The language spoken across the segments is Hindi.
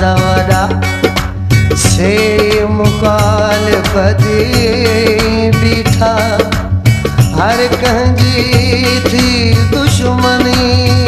नाज़ से मुकाल मुखालिफ़ती बीठा। हर कंहिंजी थी दुश्मनी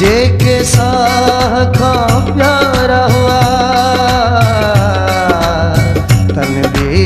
जेके साह खां प्यारा हुआ, तन बि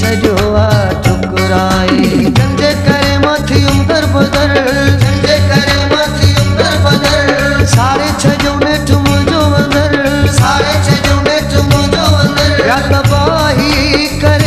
छॾियो आहे ठुकराए जंहिंजे करे माथी उंदर बदर जंहिंजे करे माथी उंदर बदर। सारे छॾियो नेठ मुंहिंजो अंदर, सारे छॾियो नेठ मुंहिंजो अंदर। या तबाही करे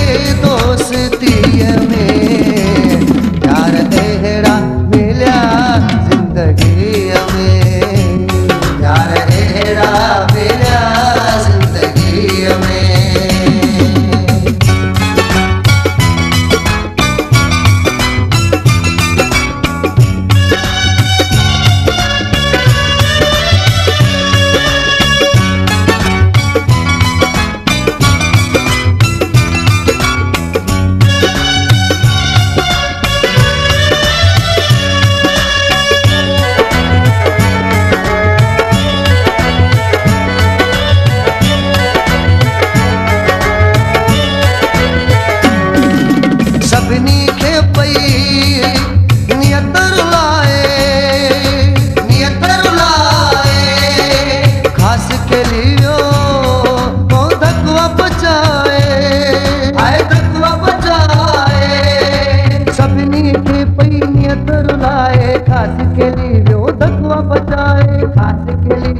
के लिए योधक बचाए खास के लिए